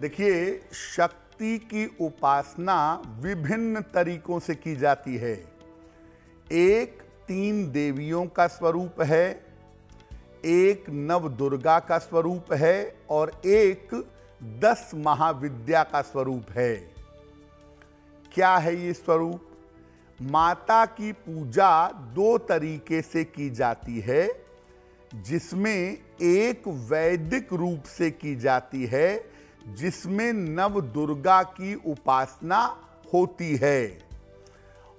देखिए, शक्ति की उपासना विभिन्न तरीकों से की जाती है। एक तीन देवियों का स्वरूप है, एक नव दुर्गा का स्वरूप है और एक दस महाविद्या का स्वरूप है। क्या है ये स्वरूप? माता की पूजा दो तरीके से की जाती है, जिसमें एक वैदिक रूप से की जाती है जिसमें नव दुर्गा की उपासना होती है।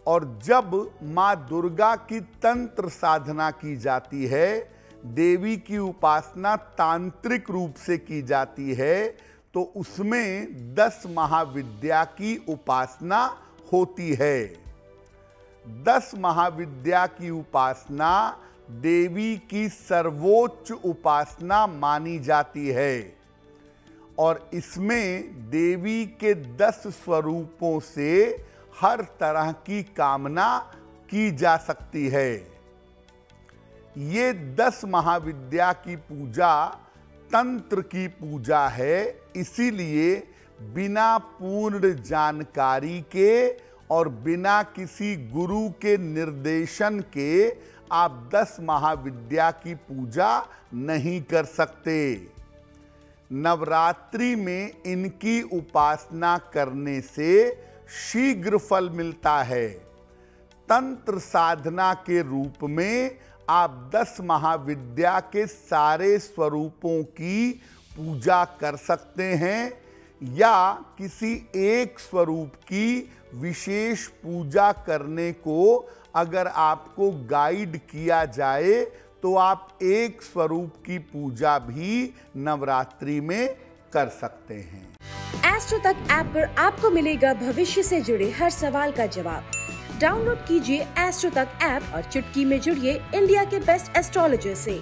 और जब माँ दुर्गा की तंत्र साधना की जाती है, देवी की उपासना तांत्रिक रूप से की जाती है तो उसमें दस महाविद्या की उपासना होती है। दस महाविद्या की उपासना देवी की सर्वोच्च उपासना मानी जाती है। और इसमें देवी के दस स्वरूपों से हर तरह की कामना की जा सकती है। ये दस महाविद्या की पूजा, तंत्र की पूजा है। इसीलिए बिना पूर्ण जानकारी के और बिना किसी गुरु के निर्देशन के आप दस महाविद्या की पूजा नहीं कर सकते। नवरात्रि में इनकी उपासना करने से शीघ्र फल मिलता है। तंत्र साधना के रूप में आप दस महाविद्या के सारे स्वरूपों की पूजा कर सकते हैं या किसी एक स्वरूप की विशेष पूजा करने को अगर आपको गाइड किया जाए तो आप एक स्वरूप की पूजा भी नवरात्रि में कर सकते हैं। एस्ट्रो तक ऐप पर आपको मिलेगा भविष्य से जुड़े हर सवाल का जवाब। डाउनलोड कीजिए एस्ट्रो तक ऐप और चुटकी में जुड़िए इंडिया के बेस्ट एस्ट्रोलॉजर से।